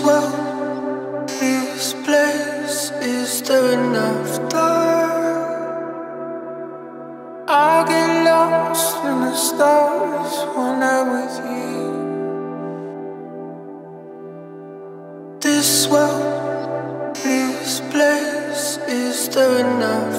world, this place, is there enough dark? I get lost in the stars when I'm with you. This world, this place, is there enough